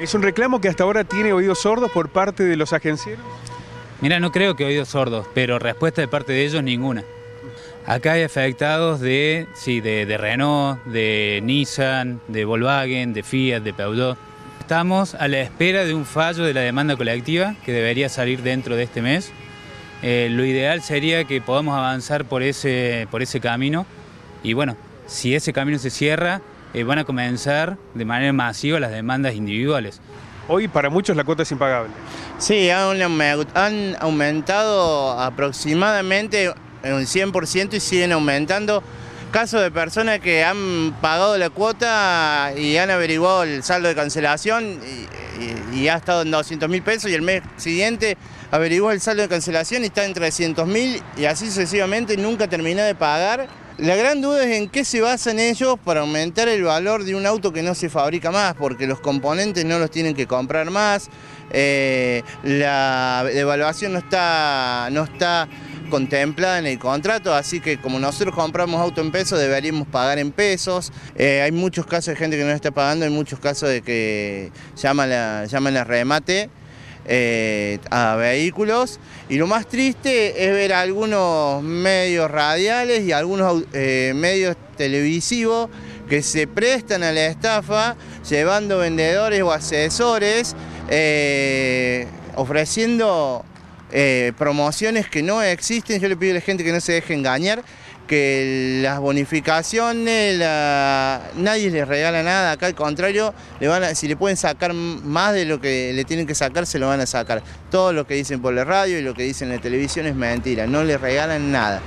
¿Es un reclamo que hasta ahora tiene oídos sordos por parte de los agencieros? Mira, no creo que oídos sordos, pero respuesta de parte de ellos ninguna. Acá hay afectados de, sí, de, de Renault, de Nissan, de Volkswagen, de Fiat, de Peugeot. Estamos a la espera de un fallo de la demanda colectiva que debería salir dentro de este mes. Eh, lo ideal sería que podamos avanzar por ese, por ese camino y bueno, si ese camino se cierra, eh, van a comenzar de manera masiva las demandas individuales. Hoy para muchos la cuota es impagable. Sí, han, han aumentado aproximadamente un 100% y siguen aumentando casos de personas que han pagado la cuota y han averiguado el saldo de cancelación y, ha estado en 200 mil pesos y el mes siguiente averiguó el saldo de cancelación y está en 300 mil y así sucesivamente nunca termina de pagar. La gran duda es en qué se basan ellos para aumentar el valor de un auto que no se fabrica más, porque los componentes no los tienen que comprar más, eh, la devaluación no está, no está contemplada en el contrato, así que como nosotros compramos auto en pesos deberíamos pagar en pesos. Eh, hay muchos casos de gente que no está pagando, hay muchos casos de que llaman la, llaman a remate. Eh, a vehículos y lo más triste es ver algunos medios radiales y algunos eh, medios televisivos que se prestan a la estafa llevando vendedores o asesores ofreciendo eh, promociones que no existen. Yo le pido a la gente que no se deje engañar, que las bonificaciones, nadie les regala nada, acá al contrario, si le pueden sacar más de lo que le tienen que sacar, se lo van a sacar. Todo lo que dicen por la radio y lo que dicen en la televisión es mentira, no les regalan nada.